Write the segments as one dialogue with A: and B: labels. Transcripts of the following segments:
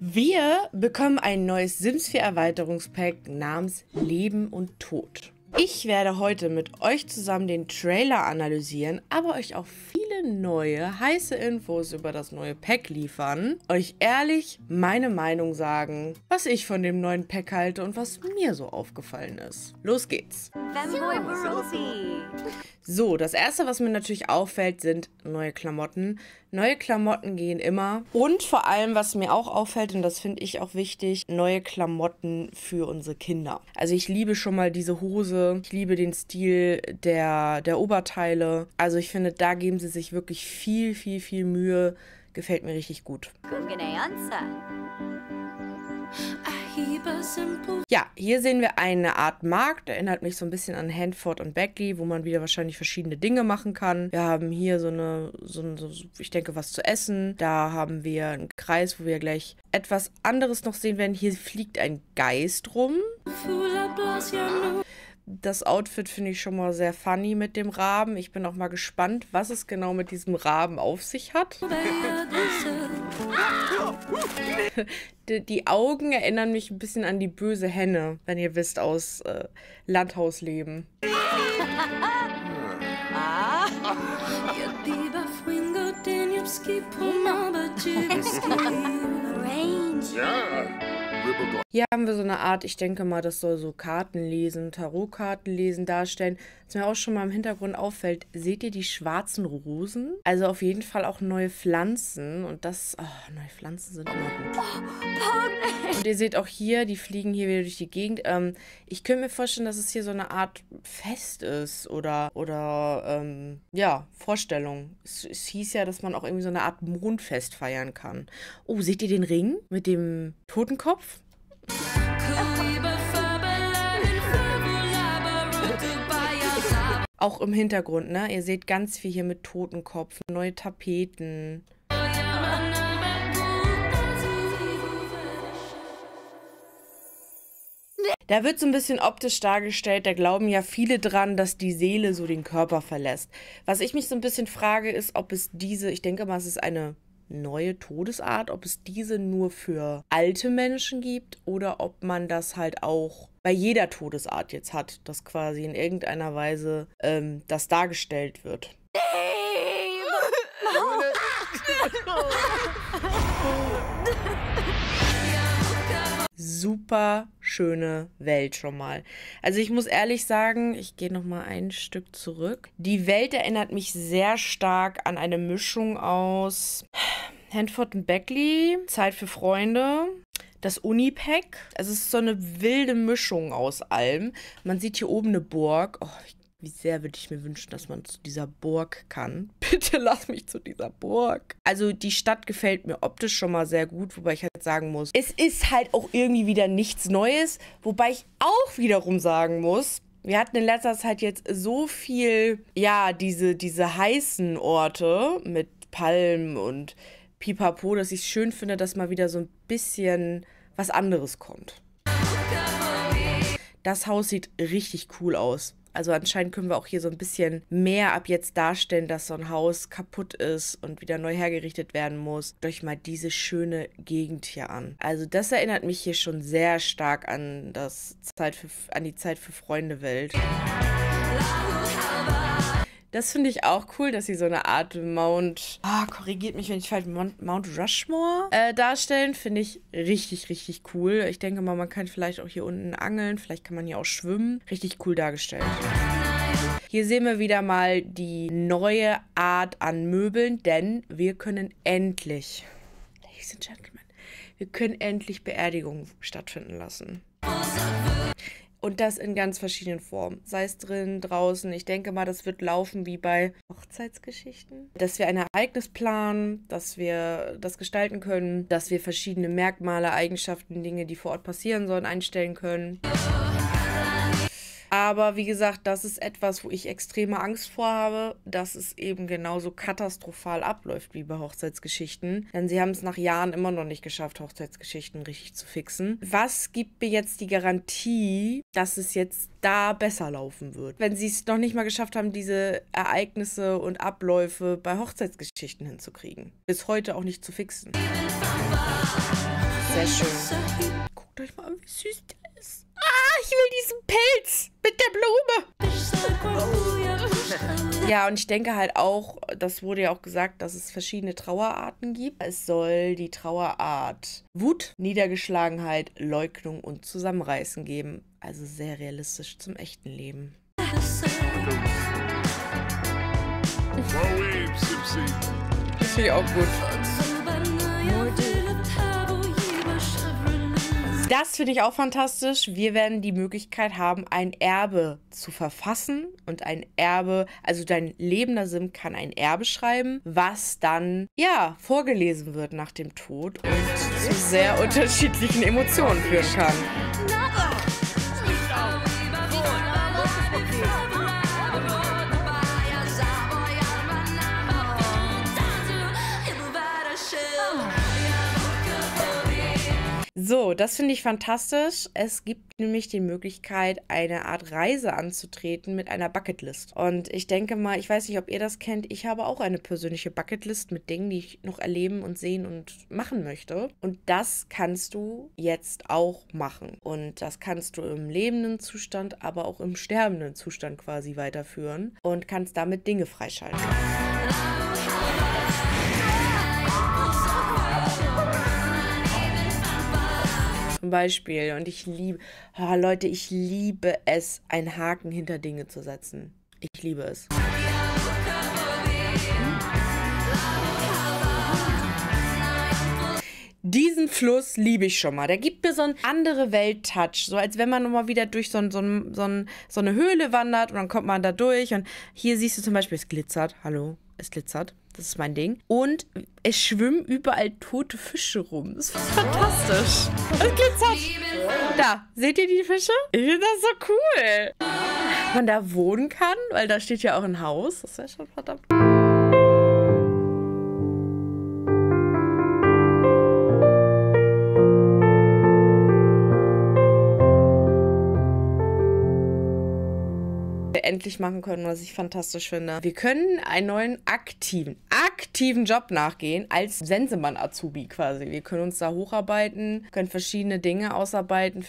A: Wir bekommen ein neues Sims 4 Erweiterungspack namens Leben und Tod. Ich werde heute mit euch zusammen den Trailer analysieren, aber euch auch viele neue, heiße Infos über das neue Pack liefern, euch ehrlich meine Meinung sagen, was ich von dem neuen Pack halte und was mir so aufgefallen ist. Los geht's! So, das erste, was mir natürlich auffällt, sind neue Klamotten. Neue Klamotten gehen immer. Und vor allem, was mir auch auffällt, und das finde ich auch wichtig, neue Klamotten für unsere Kinder. Also ich liebe schon mal diese Hose. Ich liebe den Stil der, der Oberteile. Also ich finde, da geben sie sich wirklich viel, viel, viel Mühe. Gefällt mir richtig gut. Ja, hier sehen wir eine Art Markt. Erinnert mich so ein bisschen an Handford und Beckley, wo man wieder wahrscheinlich verschiedene Dinge machen kann. Wir haben hier so eine, so, ein- so ich denke, was zu essen. Da haben wir einen Kreis, wo wir gleich etwas anderes noch sehen werden. Hier fliegt ein Geist rum. Das Outfit finde ich schon mal sehr funny mit dem Raben. Ich bin auch mal gespannt, was es genau mit diesem Raben auf sich hat. Die, Augen erinnern mich ein bisschen an die böse Henne, wenn ihr wisst, aus äh, Landhausleben.
B: Range.
A: Hier haben wir so eine Art, ich denke mal, das soll so Karten lesen, Tarotkarten lesen darstellen. Was mir auch schon mal im Hintergrund auffällt, seht ihr die schwarzen Rosen? Also auf jeden Fall auch neue Pflanzen. Und das, oh, neue Pflanzen sind immer gut. Und ihr seht auch hier, die fliegen hier wieder durch die Gegend. Ähm, ich könnte mir vorstellen, dass es hier so eine Art Fest ist oder, oder ähm, ja, Vorstellung. Es, es hieß ja, dass man auch irgendwie so eine Art Mondfest feiern kann. Oh, seht ihr den Ring mit dem Totenkopf? Auch im Hintergrund, ne? Ihr seht ganz viel hier mit Totenkopf, neue Tapeten. Da wird so ein bisschen optisch dargestellt, da glauben ja viele dran, dass die Seele so den Körper verlässt. Was ich mich so ein bisschen frage, ist, ob es diese, ich denke mal, es ist eine neue Todesart, ob es diese nur für alte Menschen gibt oder ob man das halt auch bei jeder Todesart jetzt hat, dass quasi in irgendeiner Weise ähm, das dargestellt wird. super schöne Welt schon mal. Also ich muss ehrlich sagen, ich gehe noch mal ein Stück zurück. Die Welt erinnert mich sehr stark an eine Mischung aus Hanford und Beckley, Zeit für Freunde, das Unipack. Also es ist so eine wilde Mischung aus allem. Man sieht hier oben eine Burg. Oh, wie sehr würde ich mir wünschen, dass man zu dieser Burg kann. Bitte lass mich zu dieser Burg. Also die Stadt gefällt mir optisch schon mal sehr gut, wobei ich halt sagen muss, es ist halt auch irgendwie wieder nichts Neues, wobei ich auch wiederum sagen muss, wir hatten in letzter Zeit jetzt so viel, ja, diese, diese heißen Orte mit Palmen und Pipapo, dass ich es schön finde, dass mal wieder so ein bisschen was anderes kommt. Das Haus sieht richtig cool aus. Also anscheinend können wir auch hier so ein bisschen mehr ab jetzt darstellen, dass so ein Haus kaputt ist und wieder neu hergerichtet werden muss. Euch mal diese schöne Gegend hier an. Also das erinnert mich hier schon sehr stark an das Zeit für, an die Zeit für Freunde Welt. Das finde ich auch cool, dass sie so eine Art Mount, ah, korrigiert mich, wenn ich falsch, Mount, Mount Rushmore äh, darstellen. Finde ich richtig, richtig cool. Ich denke mal, man kann vielleicht auch hier unten angeln, vielleicht kann man hier auch schwimmen. Richtig cool dargestellt. Hier sehen wir wieder mal die neue Art an Möbeln, denn wir können endlich, Ladies and Gentlemen, wir können endlich Beerdigungen stattfinden lassen. Und das in ganz verschiedenen Formen. Sei es drin, draußen. Ich denke mal, das wird laufen wie bei Hochzeitsgeschichten. Dass wir ein Ereignis planen, dass wir das gestalten können, dass wir verschiedene Merkmale, Eigenschaften, Dinge, die vor Ort passieren sollen, einstellen können. Aber wie gesagt, das ist etwas, wo ich extreme Angst vor habe, dass es eben genauso katastrophal abläuft wie bei Hochzeitsgeschichten. Denn sie haben es nach Jahren immer noch nicht geschafft, Hochzeitsgeschichten richtig zu fixen. Was gibt mir jetzt die Garantie, dass es jetzt da besser laufen wird? Wenn sie es noch nicht mal geschafft haben, diese Ereignisse und Abläufe bei Hochzeitsgeschichten hinzukriegen. Bis heute auch nicht zu fixen. Sehr schön. Guckt euch mal an, wie süß der. Ah, ich will diesen Pilz mit der Blume. Ja, und ich denke halt auch, das wurde ja auch gesagt, dass es verschiedene Trauerarten gibt. Es soll die Trauerart Wut, Niedergeschlagenheit, Leugnung und Zusammenreißen geben. Also sehr realistisch zum echten Leben. Das finde ich auch gut. Das finde ich auch fantastisch. Wir werden die Möglichkeit haben, ein Erbe zu verfassen und ein Erbe, also dein lebender Sim kann ein Erbe schreiben, was dann, ja, vorgelesen wird nach dem Tod und zu sehr unterschiedlichen Emotionen führen kann. So, das finde ich fantastisch. Es gibt nämlich die Möglichkeit, eine Art Reise anzutreten mit einer Bucketlist. Und ich denke mal, ich weiß nicht, ob ihr das kennt, ich habe auch eine persönliche Bucketlist mit Dingen, die ich noch erleben und sehen und machen möchte. Und das kannst du jetzt auch machen. Und das kannst du im lebenden Zustand, aber auch im sterbenden Zustand quasi weiterführen und kannst damit Dinge freischalten. Zum Beispiel. Und ich liebe, oh Leute, ich liebe es, einen Haken hinter Dinge zu setzen. Ich liebe es. Diesen Fluss liebe ich schon mal. Der gibt mir so einen andere Welt-Touch. So als wenn man mal wieder durch so, so, so, so eine Höhle wandert und dann kommt man da durch. Und hier siehst du zum Beispiel, es glitzert. Hallo, es glitzert. Das ist mein Ding. Und es schwimmen überall tote Fische rum. Das ist fantastisch. Es glitzert. Da, seht ihr die Fische? Ich finde das so cool. Man da wohnen kann, weil da steht ja auch ein Haus. Das wäre schon verdammt. Endlich machen können, was ich fantastisch finde. Wir können einen neuen aktiven, aktiven Job nachgehen als Sensemann-Azubi quasi. Wir können uns da hocharbeiten, können verschiedene Dinge ausarbeiten.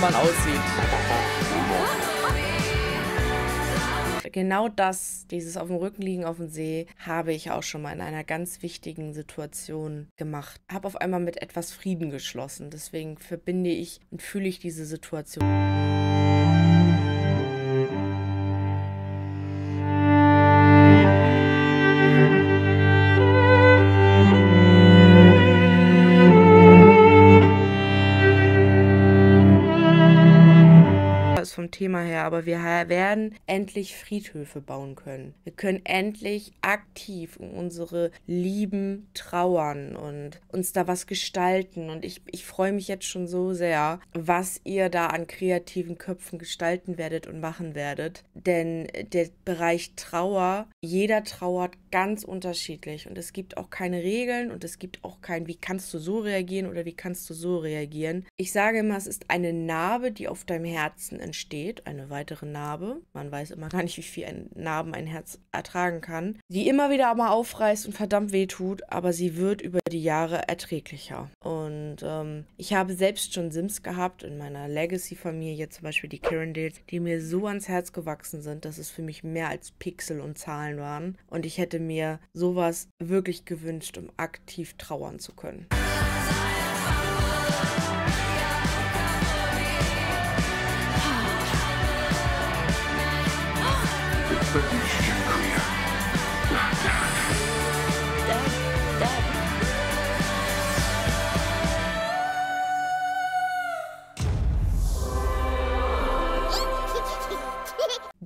A: man aussieht. Genau das, dieses auf dem Rücken liegen auf dem See, habe ich auch schon mal in einer ganz wichtigen Situation gemacht. Habe auf einmal mit etwas Frieden geschlossen. Deswegen verbinde ich und fühle ich diese Situation. Thema her, aber wir werden endlich Friedhöfe bauen können. Wir können endlich aktiv um unsere Lieben trauern und uns da was gestalten. Und ich, ich freue mich jetzt schon so sehr, was ihr da an kreativen Köpfen gestalten werdet und machen werdet. Denn der Bereich Trauer, jeder trauert ganz unterschiedlich und es gibt auch keine Regeln und es gibt auch kein, wie kannst du so reagieren oder wie kannst du so reagieren. Ich sage immer, es ist eine Narbe, die auf deinem Herzen entsteht entsteht, eine weitere Narbe. Man weiß immer gar nicht, wie viel ein Narben ein Herz ertragen kann, die immer wieder aber aufreißt und verdammt weh tut, aber sie wird über die Jahre erträglicher. Und ähm, ich habe selbst schon Sims gehabt in meiner Legacy-Familie, zum Beispiel die Kirandales, die mir so ans Herz gewachsen sind, dass es für mich mehr als Pixel und Zahlen waren. Und ich hätte mir sowas wirklich gewünscht, um aktiv trauern zu können.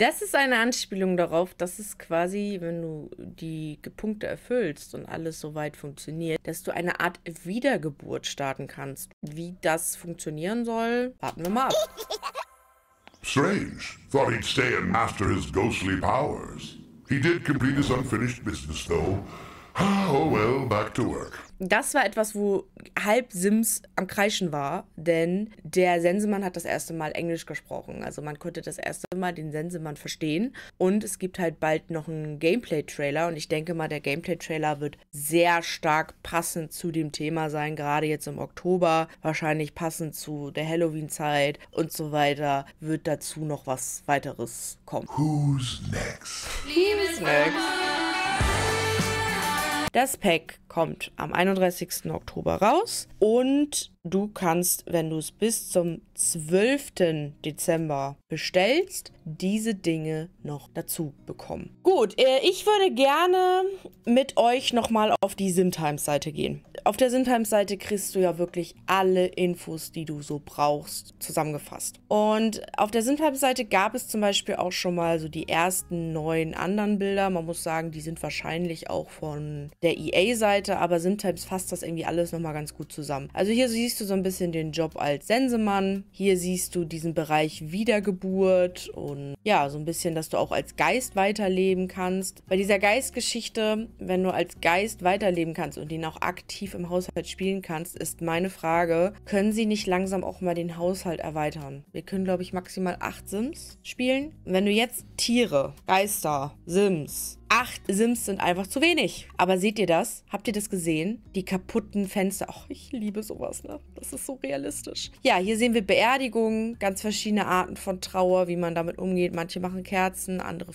A: Das ist eine Anspielung darauf, dass es quasi, wenn du die Punkte erfüllst und alles soweit funktioniert, dass du eine Art Wiedergeburt starten kannst. Wie das funktionieren soll, warten wir mal ab.
C: Strange. Thought he'd stay and master his ghostly powers. He did complete his unfinished business, though. Oh well, back to work.
A: Das war etwas, wo halb Sims am Kreischen war, denn der Sensemann hat das erste Mal Englisch gesprochen. Also man konnte das erste Mal den Sensemann verstehen. Und es gibt halt bald noch einen Gameplay-Trailer. Und ich denke mal, der Gameplay-Trailer wird sehr stark passend zu dem Thema sein, gerade jetzt im Oktober. Wahrscheinlich passend zu der Halloween-Zeit und so weiter. Wird dazu noch was weiteres kommen.
C: Who's next?
A: Snacks. Das Pack kommt am 31. Oktober raus und du kannst, wenn du es bis zum 12. Dezember bestellst, diese Dinge noch dazu bekommen. Gut, äh, ich würde gerne mit euch nochmal auf die Simtimes-Seite gehen. Auf der Simtimes-Seite kriegst du ja wirklich alle Infos, die du so brauchst, zusammengefasst. Und auf der Simtimes-Seite gab es zum Beispiel auch schon mal so die ersten neun anderen Bilder. Man muss sagen, die sind wahrscheinlich auch von der EA-Seite, aber Simtimes fasst das irgendwie alles nochmal ganz gut zusammen. Also hier siehst du so ein bisschen den Job als Sensemann. Hier siehst du diesen Bereich Wiedergeburt und ja, so ein bisschen, dass du auch als Geist weiterleben kannst. Bei dieser Geistgeschichte, wenn du als Geist weiterleben kannst und ihn auch aktiv im Haushalt spielen kannst, ist meine Frage, können sie nicht langsam auch mal den Haushalt erweitern? Wir können, glaube ich, maximal acht Sims spielen. Wenn du jetzt Tiere, Geister, Sims, acht Sims sind einfach zu wenig. Aber seht ihr das? Habt ihr das gesehen? Die kaputten Fenster. Ach, ich liebe sowas, ne? Das ist so realistisch. Ja, hier sehen wir Beerdigungen, ganz verschiedene Arten von Trauer, wie man damit umgeht. Manche machen Kerzen, andere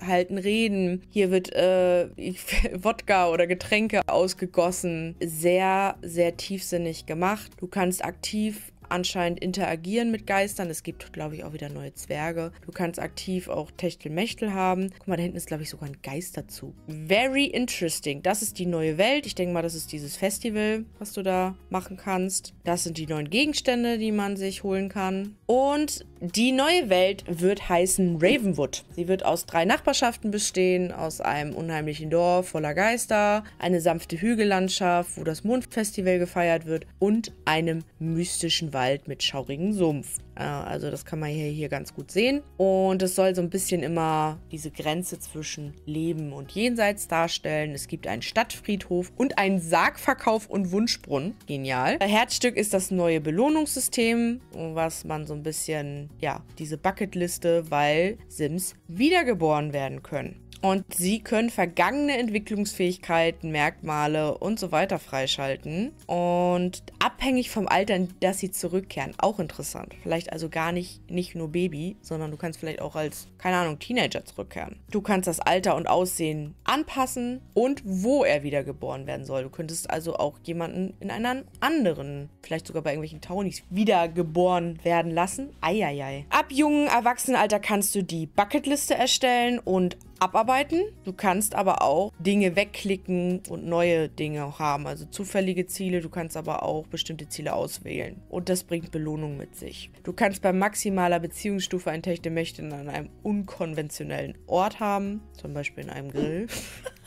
A: halten Reden. Hier wird äh, Wodka oder Getränke ausgegossen. Sehr, sehr tiefsinnig gemacht. Du kannst aktiv anscheinend interagieren mit Geistern. Es gibt, glaube ich, auch wieder neue Zwerge. Du kannst aktiv auch Techtelmechtel haben. Guck mal, da hinten ist, glaube ich, sogar ein Geisterzug. Very interesting. Das ist die neue Welt. Ich denke mal, das ist dieses Festival, was du da machen kannst. Das sind die neuen Gegenstände, die man sich holen kann. Und die neue Welt wird heißen Ravenwood. Sie wird aus drei Nachbarschaften bestehen, aus einem unheimlichen Dorf voller Geister, eine sanfte Hügellandschaft, wo das Mondfestival gefeiert wird und einem mystischen Wald mit schaurigem Sumpf. Also das kann man hier, hier ganz gut sehen. Und es soll so ein bisschen immer diese Grenze zwischen Leben und Jenseits darstellen. Es gibt einen Stadtfriedhof und einen Sargverkauf und Wunschbrunnen. Genial. Herzstück ist das neue Belohnungssystem, was man so ein bisschen, ja, diese Bucketliste, weil Sims wiedergeboren werden können. Und sie können vergangene Entwicklungsfähigkeiten, Merkmale und so weiter freischalten. Und abhängig vom Alter, in das sie zurückkehren, auch interessant. Vielleicht also gar nicht, nicht nur Baby, sondern du kannst vielleicht auch als, keine Ahnung, Teenager zurückkehren. Du kannst das Alter und Aussehen anpassen und wo er wiedergeboren werden soll. Du könntest also auch jemanden in einer anderen, vielleicht sogar bei irgendwelchen Townies, wiedergeboren werden lassen. Eieiei. Ab jungen Erwachsenenalter kannst du die Bucketliste erstellen und abarbeiten. Du kannst aber auch Dinge wegklicken und neue Dinge haben. Also zufällige Ziele. Du kannst aber auch bestimmte Ziele auswählen. Und das bringt Belohnung mit sich. Du kannst bei maximaler Beziehungsstufe ein Techtelmächten an einem unkonventionellen Ort haben. Zum Beispiel in einem Grill.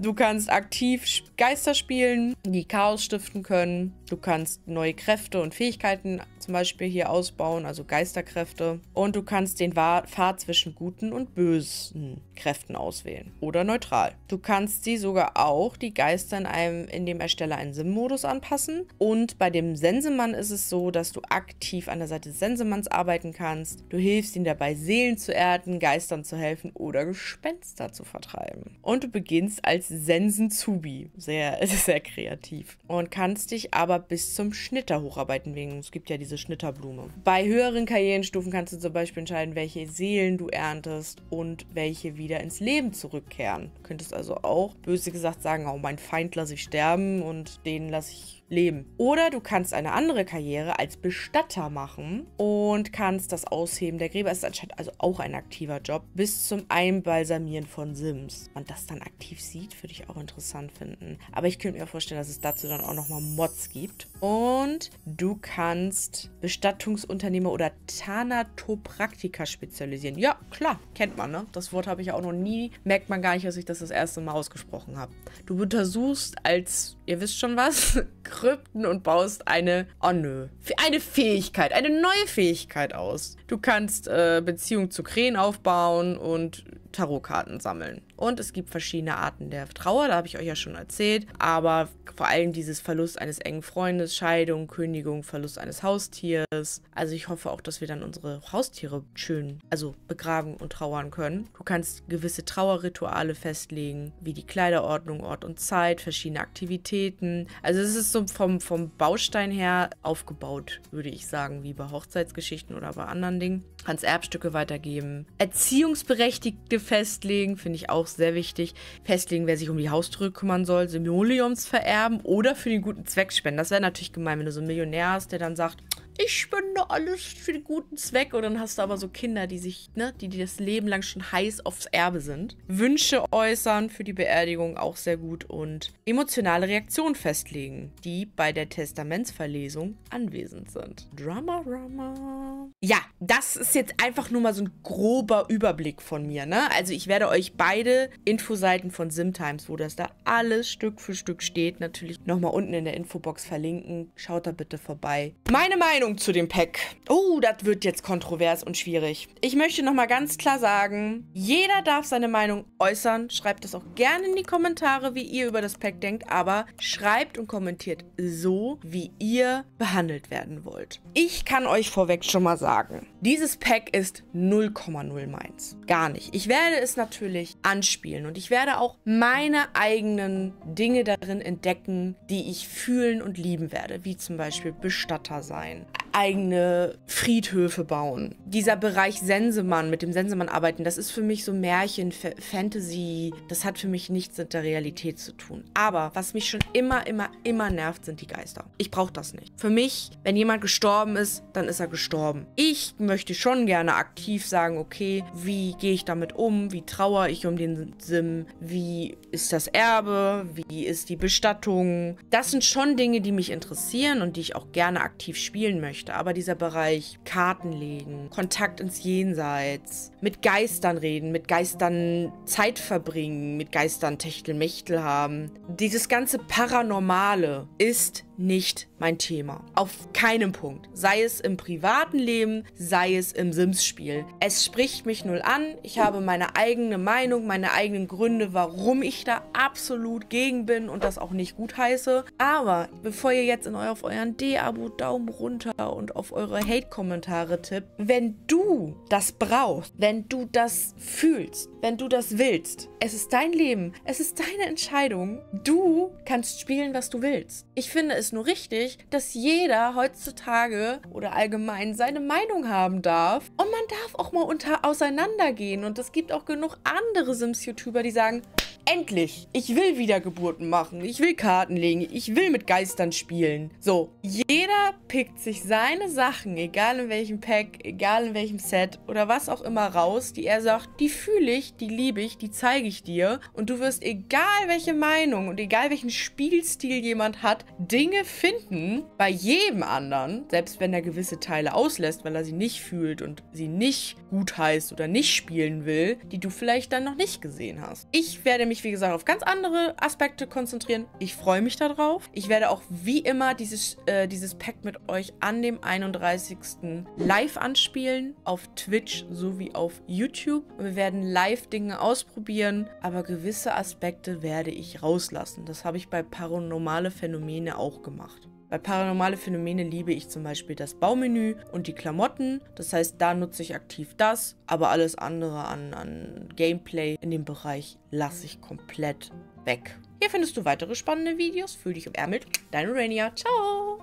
A: Du kannst aktiv Geister spielen, die Chaos stiften können. Du kannst neue Kräfte und Fähigkeiten zum Beispiel hier ausbauen, also Geisterkräfte. Und du kannst den Pfad zwischen guten und bösen Kräften auswählen. Oder neutral. Du kannst sie sogar auch, die Geister, in, einem, in dem Ersteller einen Sim-Modus anpassen. Und bei dem Sensemann ist es so, dass du aktiv an der Seite des Sensemanns arbeiten kannst. Du hilfst ihm dabei, Seelen zu erden, Geistern zu helfen oder Gespenster zu vertreiben. Und du beginnst als Sensen-Zubi. Sehr, sehr kreativ. Und kannst dich aber bis zum Schnitter hocharbeiten, wegen es gibt ja diese Schnitterblume. Bei höheren Karrierenstufen kannst du zum Beispiel entscheiden, welche Seelen du erntest und welche wieder ins Leben zurückkehren. Du könntest also auch, böse gesagt, sagen, oh, mein Feind lasse ich sterben und den lasse ich leben. Oder du kannst eine andere Karriere als Bestatter machen und kannst das Ausheben der Gräber. Ist anscheinend also auch ein aktiver Job. Bis zum Einbalsamieren von Sims. Und das dann aktiv sieht, würde ich auch interessant finden. Aber ich könnte mir vorstellen, dass es dazu dann auch nochmal Mods gibt. Und du kannst Bestattungsunternehmer oder Thanatopraktiker spezialisieren. Ja, klar, kennt man, ne? Das Wort habe ich auch noch nie. Merkt man gar nicht, dass ich das das erste Mal ausgesprochen habe. Du untersuchst als, ihr wisst schon was, Krypten und baust eine, oh nö, eine Fähigkeit, eine neue Fähigkeit aus. Du kannst äh, Beziehung zu Krähen aufbauen und Tarotkarten sammeln. Und es gibt verschiedene Arten der Trauer, da habe ich euch ja schon erzählt. Aber vor allem dieses Verlust eines engen Freundes, Scheidung, Kündigung, Verlust eines Haustiers. Also ich hoffe auch, dass wir dann unsere Haustiere schön, also begraben und trauern können. Du kannst gewisse Trauerrituale festlegen, wie die Kleiderordnung, Ort und Zeit, verschiedene Aktivitäten. Also es ist so vom, vom Baustein her aufgebaut, würde ich sagen, wie bei Hochzeitsgeschichten oder bei anderen Dingen. Kannst Erbstücke weitergeben. Erziehungsberechtigte festlegen, finde ich auch sehr wichtig. Festlegen, wer sich um die Haustiere kümmern soll, Simoleons vererben oder für den guten Zweck spenden. Das wäre natürlich gemein, wenn du so einen Millionär hast, der dann sagt, ich spende alles für den guten Zweck. Und dann hast du aber so Kinder, die sich, ne, die, die das Leben lang schon heiß aufs Erbe sind. Wünsche äußern für die Beerdigung auch sehr gut und emotionale Reaktionen festlegen, die bei der Testamentsverlesung anwesend sind. Drama, Drama. Ja, das ist jetzt einfach nur mal so ein grober Überblick von mir, ne? Also ich werde euch beide Infoseiten von Simtimes, wo das da alles Stück für Stück steht, natürlich nochmal unten in der Infobox verlinken. Schaut da bitte vorbei. Meine Meinung zu dem Pack. Oh, das wird jetzt kontrovers und schwierig. Ich möchte nochmal ganz klar sagen, jeder darf seine Meinung äußern. Schreibt das auch gerne in die Kommentare, wie ihr über das Pack denkt, aber schreibt und kommentiert so, wie ihr behandelt werden wollt. Ich kann euch vorweg schon mal sagen, dieses Pack ist 0,0 meins. Gar nicht. Ich werde es natürlich anspielen und ich werde auch meine eigenen Dinge darin entdecken, die ich fühlen und lieben werde, wie zum Beispiel Bestatter sein, eigene Friedhöfe bauen. Dieser Bereich Sensemann, mit dem Sensemann arbeiten, das ist für mich so Märchen, Fantasy, das hat für mich nichts mit der Realität zu tun. Aber was mich schon immer, immer, immer nervt, sind die Geister. Ich brauche das nicht. Für mich, wenn jemand gestorben ist, dann ist er gestorben. Ich möchte schon gerne aktiv sagen, okay, wie gehe ich damit um? Wie trauere ich um den Sim? Wie ist das Erbe? Wie ist die Bestattung? Das sind schon Dinge, die mich interessieren und die ich auch gerne aktiv spielen möchte. Aber dieser Bereich Karten legen, Kontakt ins Jenseits, mit Geistern reden, mit Geistern Zeit verbringen, mit Geistern Techtelmechtel haben. Dieses ganze Paranormale ist nicht mein Thema. Auf keinem Punkt. Sei es im privaten Leben, sei es im Sims-Spiel. Es spricht mich null an. Ich habe meine eigene Meinung, meine eigenen Gründe, warum ich da absolut gegen bin und das auch nicht gut heiße. Aber bevor ihr jetzt in eu auf euren D-Abo, Daumen runter und auf eure Hate-Kommentare tippt, wenn du das brauchst, wenn du das fühlst, wenn du das willst, es ist dein Leben, es ist deine Entscheidung. Du kannst spielen, was du willst. Ich finde es nur richtig, dass jeder heutzutage oder allgemein seine Meinung haben darf. Und man darf auch mal unter auseinandergehen. Und es gibt auch genug andere Sims-YouTuber, die sagen, endlich, ich will Wiedergeburten machen, ich will Karten legen, ich will mit Geistern spielen. So, jeder pickt sich seine Sachen, egal in welchem Pack, egal in welchem Set oder was auch immer raus, die er sagt, die fühle ich, die liebe ich, die zeige ich dir. Und du wirst, egal welche Meinung und egal welchen Spielstil jemand hat, Dinge finden bei jedem anderen, selbst wenn er gewisse Teile auslässt, weil er sie nicht fühlt und sie nicht gut heißt oder nicht spielen will, die du vielleicht dann noch nicht gesehen hast. Ich werde mich, wie gesagt, auf ganz andere Aspekte konzentrieren. Ich freue mich darauf. Ich werde auch wie immer dieses, äh, dieses Pack mit euch an dem 31. live anspielen. Auf Twitch sowie auf YouTube. Wir werden live Dinge ausprobieren, aber gewisse Aspekte werde ich rauslassen. Das habe ich bei paranormale Phänomene auch gemacht. Bei paranormale Phänomene liebe ich zum Beispiel das Baumenü und die Klamotten. Das heißt, da nutze ich aktiv das, aber alles andere an, an Gameplay in dem Bereich lasse ich komplett weg. Hier findest du weitere spannende Videos. Fühl dich umärmelt. Deine Rainia. Ciao!